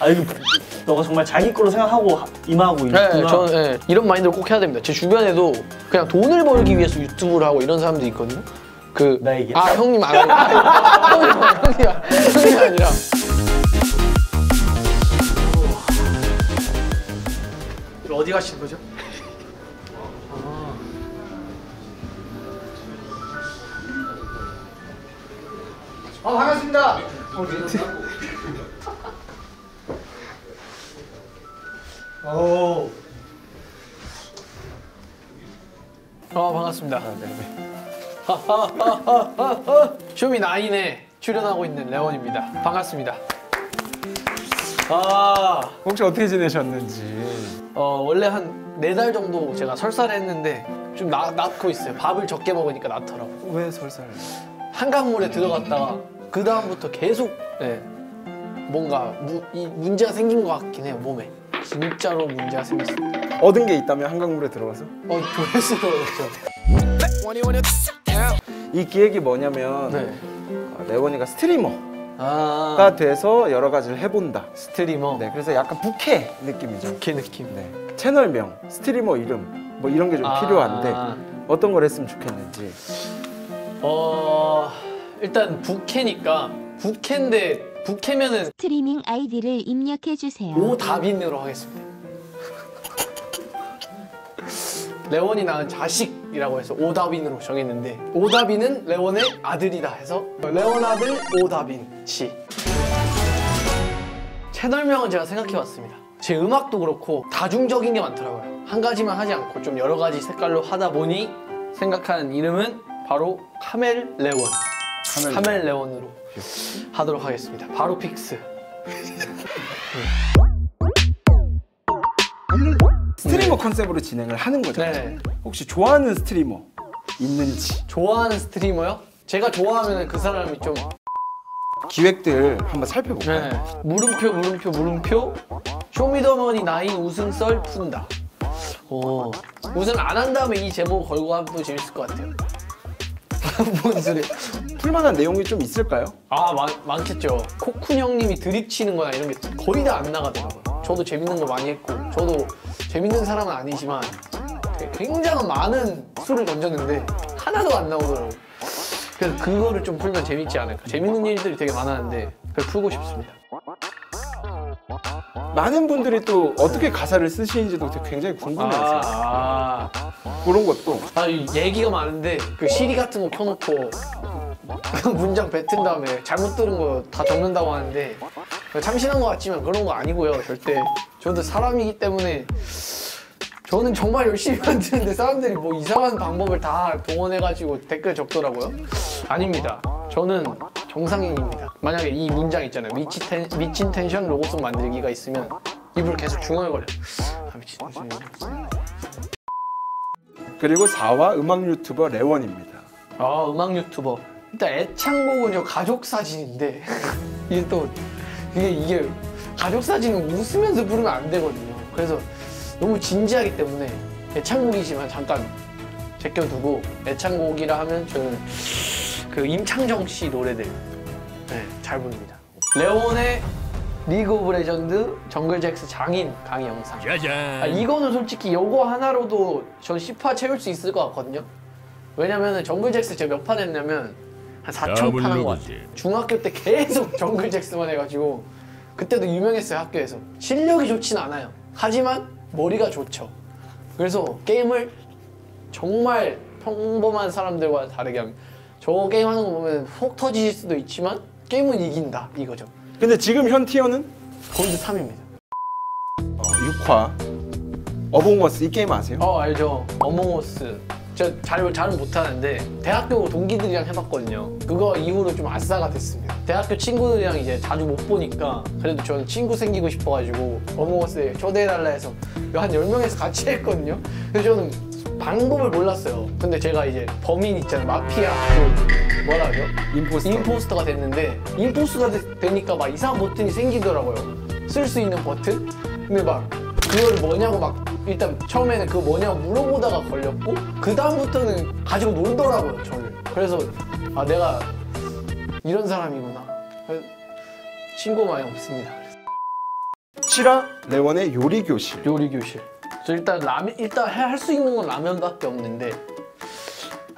아 이거 너가 정말 자기 거로 생각하고 하- 임하고 있구나. 네, 저는 네, 이런 마인드를 꼭 해야 됩니다. 제 주변에도 그냥 돈을 벌기 위해서 유튜브를 하고 이런 사람도 있거든요. 그 나에게? 아 형님 아 형님 형님 형님 아니라 어디 가시는 거죠? 아 반갑습니다. 오. 아 반갑습니다. 쇼미 나인에 출연하고 있는 레원입니다. 반갑습니다. 아, 혹시 어떻게 지내셨는지 어, 원래 한 네 달 정도 제가 설사를 했는데 좀 나, 낫고 있어요. 밥을 적게 먹으니까 낫더라고. 왜 설사를 한강물에 들어갔다가 그 다음부터 계속 네, 뭔가 무, 이 문제가 생긴 것 같긴 해요 몸에. 진짜로 문제가 생겼어요. 얻은 게 있다면 한강물에 들어가서 어 조회수로죠. 이 기획이 뭐냐면 네. 어, 레원이가 스트리머가 아 돼서 여러 가지를 해본다 스트리머. 네 그래서 약간 부캐 느낌이죠 이렇게 느낌. 네 채널명 스트리머 이름 뭐 이런 게좀 아. 필요한데 어떤 걸 했으면 좋겠는지 어 일단 부캐니까 부캐인데 부캐면은 스트리밍 아이디를 입력해 주세요. 오다빈으로 하겠습니다. 래원이 낳은 자식이라고 해서 오다빈으로 정했는데 오다빈은 래원의 아들이다 해서 래원 아들 오다빈 씨. 채널명은 제가 생각해봤습니다. 제 음악도 그렇고 다중적인 게 많더라고요. 한 가지만 하지 않고 좀 여러 가지 색깔로 하다 보니 생각하는 이름은 바로 카멜 래원. 카멜레온. 카멜레온 으로 하도록 하겠습니다. 바로 fix. 스트리머 컨셉으로 진행을 하는 거잖아요 네. 혹시 좋아하는 스트리머 있는지 좋아하는 스트리머요? 제가 좋아하면 그 사람이 좀 기획들 한번 살펴볼까요? 네. 물음표 물음표 물음표 쇼미더머니 nine 우승 썰 푼다. 오 우승 안 한 다음에 이 제목 걸고 하면 또 재밌을 것 같아요. 뭔 소리? 풀만한 내용이 좀 있을까요? 아 많, 많겠죠. 코쿤 형님이 드립 치는 거나 이런 게 거의 다 안 나가더라고요. 저도 재밌는 거 많이 했고 저도 재밌는 사람은 아니지만 굉장히 많은 수를 던졌는데 하나도 안 나오더라고요. 그래서 그거를 좀 풀면 재밌지 않을까. 재밌는 일들이 되게 많았는데 그걸 풀고 싶습니다. 많은 분들이 또 어떻게 가사를 쓰시는지도 되게 굉장히 궁금해하세요. 아, 그런 것도. 아, 이 얘기가 많은데 그 시리 같은 거 켜놓고 그 문장 뱉은 다음에 잘못 들은 거 다 적는다고 하는데 참신한 것 같지만 그런 거 아니고요 절대. 저도 사람이기 때문에 저는 정말 열심히 만드는데 사람들이 뭐 이상한 방법을 다 동원해가지고 댓글 적더라고요. 아닙니다. 저는 정상인입니다. 만약에 이 문장 있잖아요. 미친, 텐, 미친 텐션 로고송 만들기가 있으면 입을 계속 중얼거려. 아 미친 텐션 그리고 4화 음악 유튜버 래원입니다. 아 음악 유튜버. 일단 애창곡은 저 가족 사진인데 이게 또 이게 이게 가족 사진은 웃으면서 부르면 안 되거든요. 그래서 너무 진지하기 때문에 애창곡이지만 잠깐 제껴두고 애창곡이라 하면 저는 그 임창정 씨 노래들. 네, 잘 부릅니다. 래원의 League of Legends 정글 Jax 장인 강의 영상. 아, 이거는 솔직히 요거 하나로도 전 10화 채울 수 있을 것 같거든요. 왜냐면은 정글 잭스 제가 몇 판 했냐면 한 4천 판 한 것 같아요. 중학교 때 계속 정글 Jax만 해가지고 그때도 유명했어요 학교에서. 실력이 좋진 않아요. 하지만 머리가 좋죠. 그래서 게임을 정말 평범한 사람들과 다르게 합니다 저 게임 하는 거 보면 속 터지실 수도 있지만 게임은 이긴다 이거죠. 근데 지금 현 티어는? 골드 3입니다. 어, 6화. 어봉어스 이 게임 아세요? 어 알죠. 어몽어스 저 잘 잘은 못하는데 대학교 동기들이랑 해봤거든요. 그거 이후로 좀 아싸가 됐습니다. 대학교 친구들이랑 이제 자주 못 보니까 그래도 저는 친구 생기고 싶어가지고 어몽어스에 초대해달라 해서 한 10명에서 같이 했거든요. 그래서 저는 방법을 몰랐어요. 근데 제가 이제 범인 있잖아요. 마피아. 그 뭐라 하죠? 임포스터. 임포스터가 됐는데 임포스터가 되- 되니까 막 이상한 버튼이 생기더라고요. 쓸 수 있는 버튼? 근데 막 그걸 뭐냐고 막 일단 처음에는 그 뭐냐고 물어보다가 걸렸고 그 다음부터는 가지고 놀더라고요 저를. 그래서 아 내가 이런 사람이구나. 그래서 친구 많이 없습니다. 그래서. 시라 레원의 요리 교실. 요리 교실. 저 일단 라면 일단 할 수 있는 건 라면밖에 없는데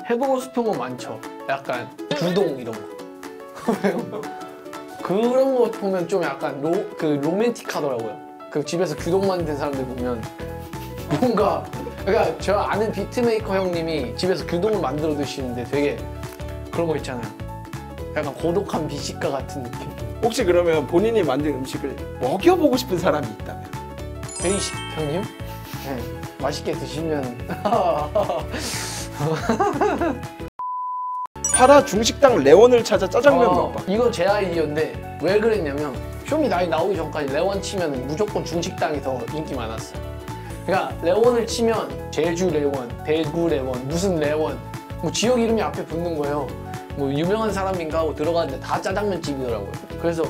해보고 싶은 거 많죠. 약간 규동 이런 거. 그런 거 보면 좀 약간 로, 그 로맨틱하더라고요. 그 집에서 규동 만든 사람들 보면 뭔가 그러니까 저 아는 비트메이커 형님이 집에서 규동을 만들어 드시는데 되게 그런 거 있잖아요. 약간 고독한 미식가 같은 느낌. 혹시 그러면 본인이 만든 음식을 먹여보고 싶은 사람이 있다면? 베이식 형님? 네, 맛있게 드시면 파라 중식당 래원을 찾아 짜장면 어, 먹방. 이거 제 아이디어인데 왜 그랬냐면 쇼미 nine 나오기 전까지 래원 치면 무조건 중식당이 더 인기 많았어요. 그러니까 래원을 치면 제주 래원, 대구 래원, 무슨 래원 뭐 지역 이름이 앞에 붙는 거예요. 뭐 유명한 사람인가 하고 들어갔는데 다 짜장면 집이더라고요. 그래서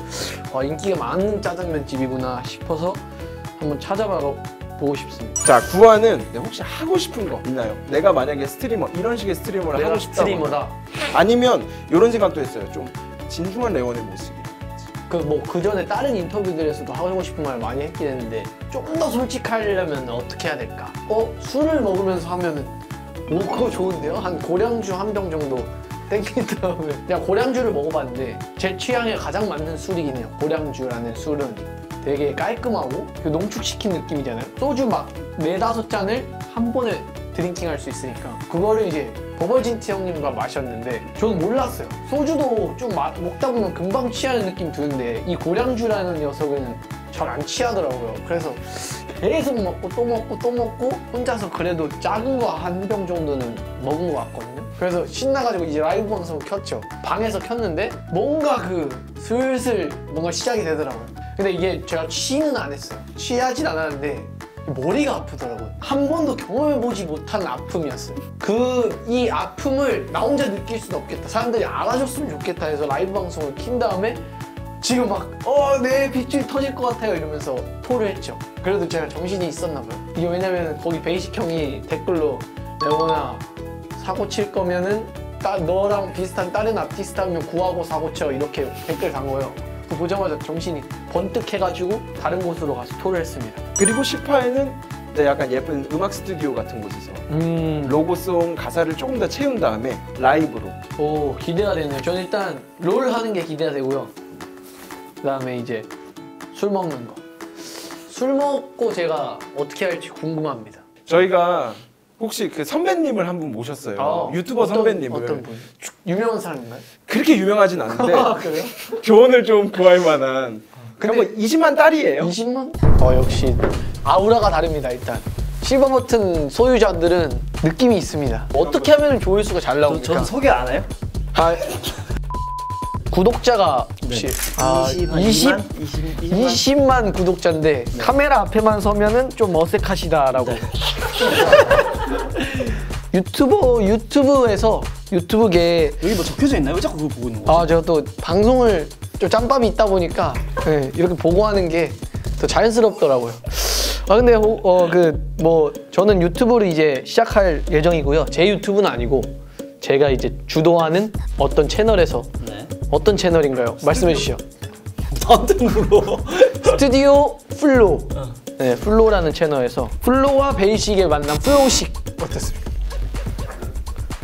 와, 인기가 많은 짜장면 집이구나 싶어서 한번 찾아봐 보고 싶습니다. 자, 구화는 네, 혹시 하고 싶은 거 있나요? 내가 만약에 스트리머 이런 식의 스트리머를 내가 하고 싶다. 스트리머다. 아니면 이런 생각도 했어요. 좀 진중한 레원의 모습이. 그뭐 그 전에 다른 인터뷰들에서도 하고 싶은 말 많이 했긴 했는데 좀 더 솔직하려면 어떻게 해야 될까? 어 술을 먹으면서 하면은 오 그거 좋은데요? 한 고량주 한 병 정도 땡기더라고요. 그냥 고량주를 먹어봤는데 제 취향에 가장 맞는 술이긴 해요. 고량주라는 술은 되게 깔끔하고 그 농축시킨 느낌이잖아요. 소주 막 네다섯 잔을 한 번에 드링킹할 수 있으니까 그거를 이제 버벌진트 형님과 마셨는데 저는 몰랐어요. 소주도 좀 마- 먹다 보면 금방 취하는 느낌 드는데 이 고량주라는 녀석은 잘 안 취하더라고요. 그래서 계속 먹고 또 먹고 또 먹고 혼자서 그래도 작은 거 한 병 정도는 먹은 것 같거든요. 그래서 신나가지고 이제 라이브 방송을 켰죠. 방에서 켰는데 뭔가 그 슬슬 뭔가 시작이 되더라고요 근데 이게 제가 취는 안 했어요 취하진 않았는데 머리가 아프더라고요. 한 번도 경험해보지 못한 아픔이었어요. 그 이 아픔을 나 혼자 느낄 수는 없겠다. 사람들이 알아줬으면 좋겠다 해서 라이브 방송을 킨 다음에 지금 막 어 내 핏줄이 터질 것 같아요 이러면서 토를 했죠. 그래도 제가 정신이 있었나 봐요. 이게 왜냐면 거기 베이식 형이 댓글로 래원아 사고 칠 거면은 따- 너랑 비슷한 다른 아티스트 한 명 구하고 사고 쳐 이렇게 댓글 단 거예요. 보자마자 정신이 번뜩 해가지고 다른 곳으로 가서 토를 했습니다. 그리고 10화에는 네, 약간 예쁜 음악 스튜디오 같은 곳에서 음, 로고송 가사를 조금 더 채운 다음에 라이브로 오 기대가 되네요. 저는 일단 롤 하는 게 기대가 되고요. 그다음에 이제 술 먹는 거. 술 먹고 제가 어떻게 할지 궁금합니다. 저희가 혹시 그 선배님을 한 분 모셨어요. 아, 유튜버 어떤- 선배님을 어떤 분? 유명한 사람인가요? 그렇게 유명하진 않은데 아 그래요? 조언을 좀 구할 만한 근데 뭐 20만 딸이에요. 20만? 어 역시 아우라가 다릅니다 일단. 실버 버튼 소유자들은 느낌이 있습니다. 어떻게 하면 조회수가 잘 저, 나옵니까? 저는 소개 안 해요? 아, 구독자가 혹시 아, 20, 20, 20, 20만? 20 만 구독자인데 카메라 앞에만 서면은 좀 어색하시다라고. 유튜버 유튜브에서 유튜브계 여기 뭐 적혀져 있나요? 왜 자꾸 그걸 보고 있는 거지? 아 제가 또 방송을 좀 짬밥이 있다 보니까 네, 이렇게 보고 하는 게 더 자연스럽더라고요. 아 근데 어 그 뭐 저는 유튜브를 이제 시작할 예정이고요. 제 유튜브는 아니고 제가 이제 주도하는 어떤 채널에서 네. 어떤 채널인가요? 말씀해 주시죠. 나한테 물어. 스튜디오 플로. 네, 플로라는 채널에서 플로와 베이식의 만남 플로우식 어떻습니까?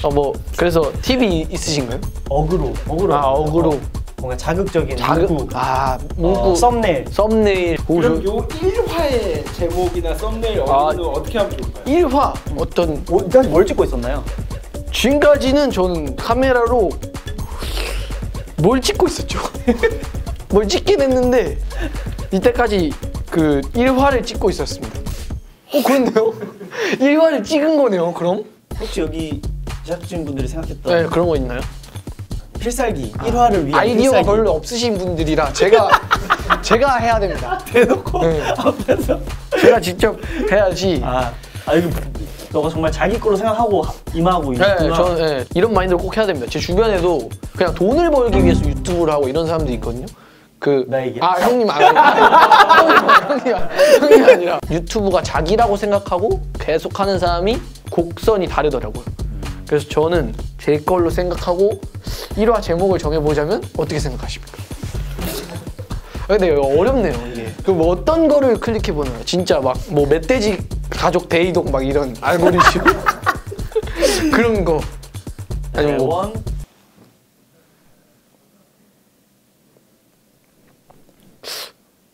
어 뭐 그래서 팁이 있으신가요? 어그로. 어그로. 아 어그로 뭔가 자극적인 자극 문구. 아 문구 어, 썸네일. 썸네일 오, 그럼 저- 요 1화의 제목이나 썸네일 아. 어디는 어떻게 하면 좋을까요? 1화 어떤 뭐, 일단 뭘 찍고 있었나요? 지금까지는 저는 카메라로 뭘 찍고 있었죠. 뭘 찍긴 했는데 이때까지 그 1화를 찍고 있었습니다. 어 그렇네요. 1화를 찍은 거네요. 그럼? 혹시 여기 제작진 분들이 생각했던 네 그런 거 있나요? 필살기 1화를 위한 아이디어가 필살기. 별로 없으신 분들이라 제가 제가 해야 됩니다. 대놓고 네. 앞에서 제가 직접 해야지. 아, 아 이거 너가 정말 자기 거로 생각하고 하- 임하고 네, 있구나. 저 네, 이런 마인드를 꼭 해야 됩니다. 제 주변에도 그냥 돈을 벌기 위해서 유튜브를 하고 이런 사람들이 있거든요. 그, 나에게? 아, 형님 아니에요. 형님, 형님, 형님 아니라. 유튜브가 자기라고 생각하고 계속 하는 사람이 곡선이 다르더라고요. 그래서 저는 제 걸로 생각하고 1화 제목을 정해보자면 어떻게 생각하십니까? 근데 이거 어렵네요 이게. 그럼 뭐 어떤 거를 클릭해 보나요? 진짜 막 뭐 멧돼지 가족 대이동 막 이런 알고리즘 그런 거. 아니면 뭐 원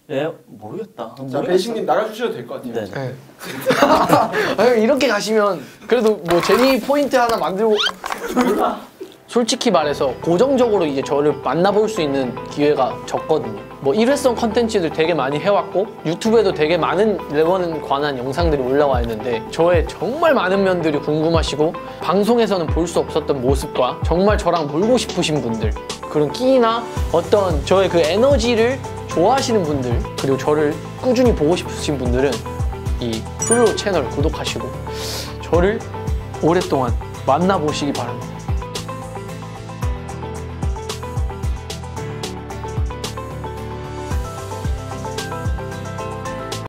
예, 모르겠다. 자. 배식님 나가주셔도 될 것 같아요. 네. 네. 이렇게 가시면 그래도 뭐 재미 포인트 하나 만들고 솔직히 말해서 고정적으로 이제 저를 만나볼 수 있는 기회가 적거든요. 뭐 일회성 컨텐츠들 되게 많이 해왔고 유튜브에도 되게 많은 레버는 관한 영상들이 올라와 있는데 저의 정말 많은 면들이 궁금하시고 방송에서는 볼 수 없었던 모습과 정말 저랑 놀고 싶으신 분들 그런 끼나 어떤 저의 그 에너지를 좋아하시는 분들 그리고 저를 꾸준히 보고 싶으신 분들은 이 플로 채널 구독하시고 저를 오랫동안 만나보시기 바랍니다.